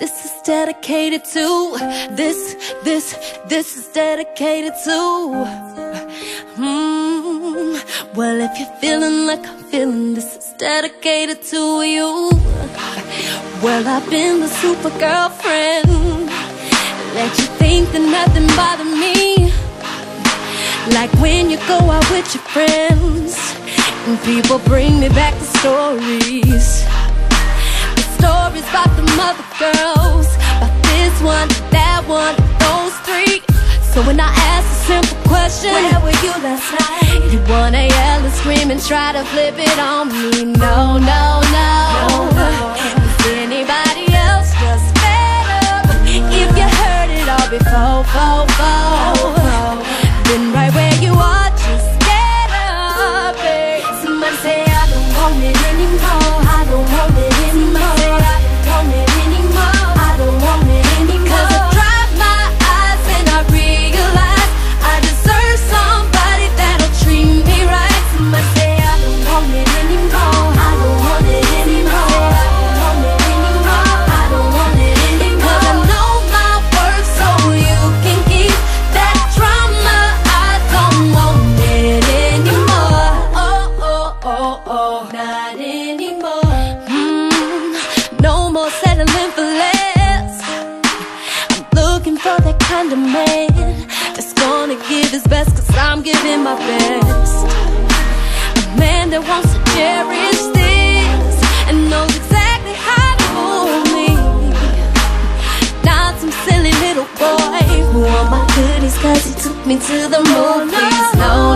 This is dedicated to this, this, this is dedicated to. Mm, well, if you're feeling like I'm feeling, this is dedicated to you. Well, I've been the super girlfriend. Let you think that nothing bothered me. Like when you go out with your friends, and people bring me back the stories. Mother girls, about this one, that one, those three. So when I ask a simple question, Where were you last night? you wanna yell and scream and try to flip it on me. No, no, no. Is anybody else just fed up? If you heard it all before, before, before, oh, oh, oh, not anymore. Mm, no more settling for less. I'm looking for that kind of man that's gonna give his best, cause I'm giving my best. A man that wants to cherish this and knows exactly how to hold me. Not some silly little boy who want my goodies cause he took me to the movies. No,